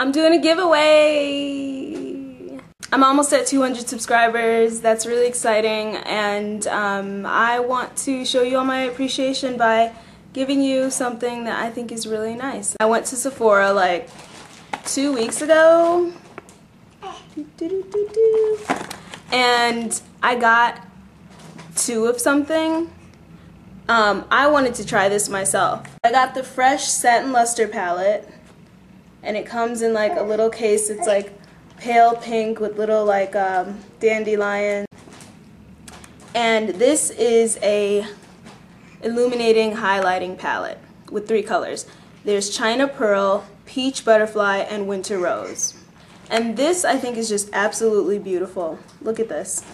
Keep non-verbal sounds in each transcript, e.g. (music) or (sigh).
I'm doing a giveaway. I'm almost at 200 subscribers. That's really exciting. And um, I want to show you all my appreciation by giving you something that I think is really nice. I went to Sephora like two weeks ago. And I got two of something. Um, I wanted to try this myself. I got the Fresh Satin Luster palette and it comes in like a little case. It's like pale pink with little like um, dandelion. And this is a illuminating highlighting palette with three colors. There's China Pearl, Peach Butterfly, and Winter Rose. And this I think is just absolutely beautiful. Look at this.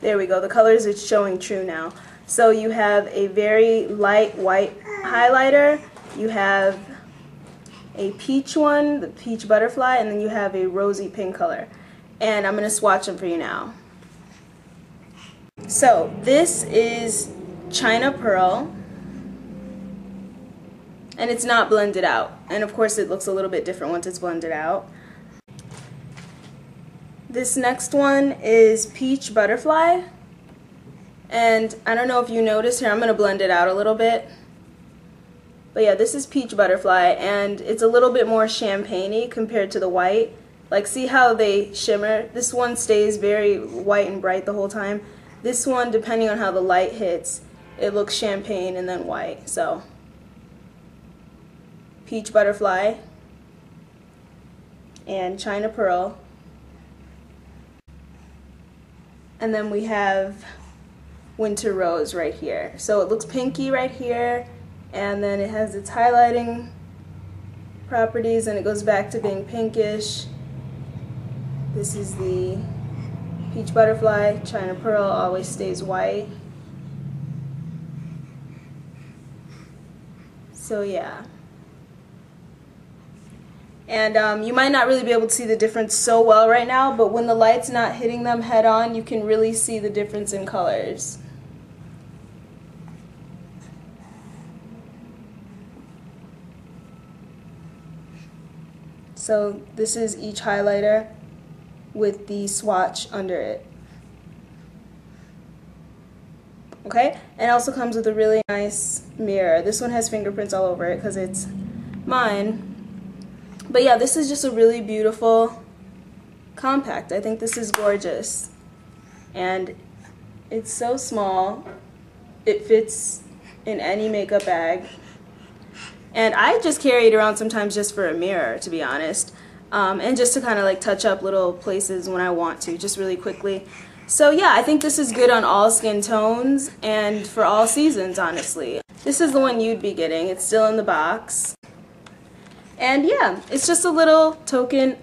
There we go. The colors are showing true now. So you have a very light white highlighter. You have a peach one, the peach butterfly, and then you have a rosy pink color. And I'm going to swatch them for you now. So this is China Pearl. And it's not blended out. And of course it looks a little bit different once it's blended out. This next one is Peach Butterfly. And I don't know if you noticed here, I'm going to blend it out a little bit. But yeah, this is Peach Butterfly, and it's a little bit more champagne compared to the white. Like, see how they shimmer? This one stays very white and bright the whole time. This one, depending on how the light hits, it looks champagne and then white. So, Peach Butterfly and China Pearl. And then we have Winter Rose right here. So it looks pinky right here, and then it has its highlighting properties, and it goes back to being pinkish. This is the Peach Butterfly. China Pearl always stays white. So yeah. And um, you might not really be able to see the difference so well right now, but when the light's not hitting them head on, you can really see the difference in colors. So this is each highlighter with the swatch under it. Okay, and also comes with a really nice mirror. This one has fingerprints all over it because it's mine. But yeah, this is just a really beautiful compact. I think this is gorgeous. And it's so small. It fits in any makeup bag. And I just carry it around sometimes just for a mirror, to be honest. Um, and just to kind of like touch up little places when I want to, just really quickly. So yeah, I think this is good on all skin tones and for all seasons, honestly. This is the one you'd be getting. It's still in the box. And yeah, it's just a little token.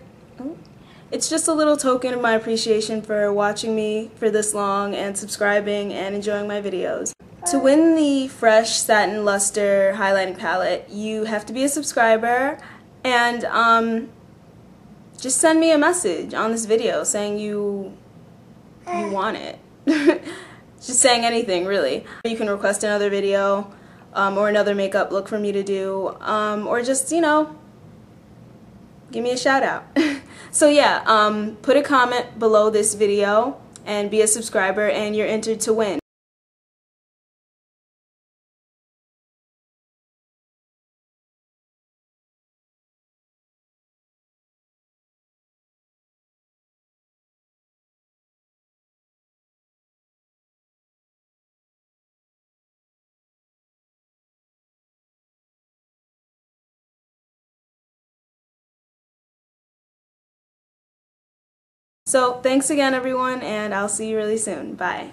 It's just a little token of my appreciation for watching me for this long and subscribing and enjoying my videos. To win the Fresh Satin Luster Highlighting Palette, you have to be a subscriber and um, just send me a message on this video saying you you want it. (laughs) just saying anything, really. You can request another video um, or another makeup look for me to do um, or just, you know, give me a shout out. (laughs) so yeah, um, put a comment below this video and be a subscriber and you're entered to win. So thanks again everyone and I'll see you really soon. Bye.